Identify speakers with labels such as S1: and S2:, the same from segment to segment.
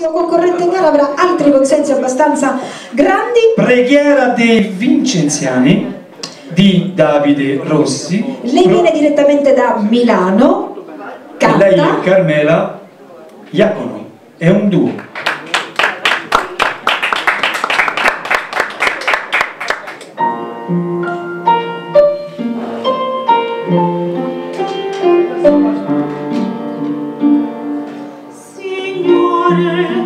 S1: prossimo concorrente in gara avrà altri consensi abbastanza grandi.
S2: Preghiera dei Vincenziani di Davide Rossi.
S1: Lei viene direttamente da Milano, canta.
S2: Lei è Carmela Iacono, è un duo.
S1: Yeah.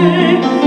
S1: away.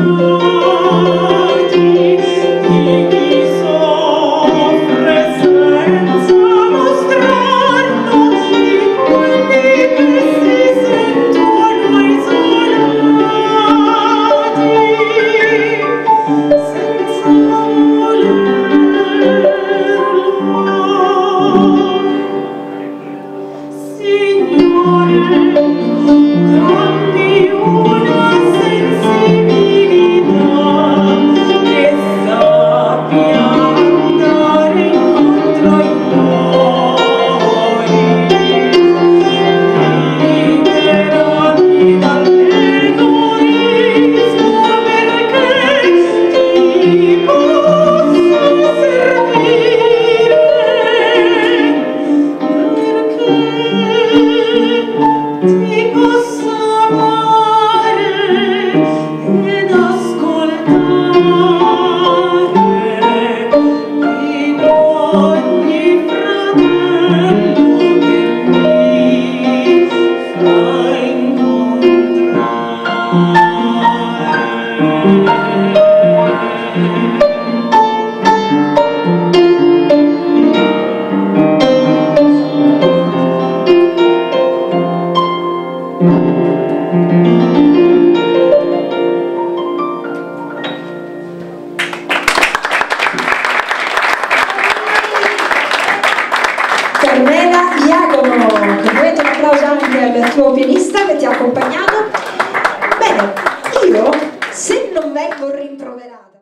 S1: Thank you. Carmela complimenti un applauso anche al tuo pianista che ti ha accompagnato. Bene, io